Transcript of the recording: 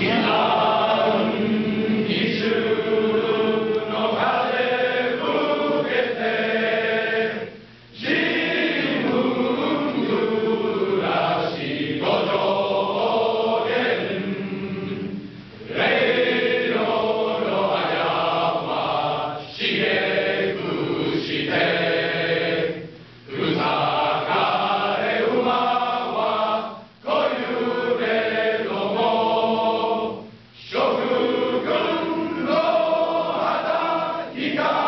Yeah. Ika!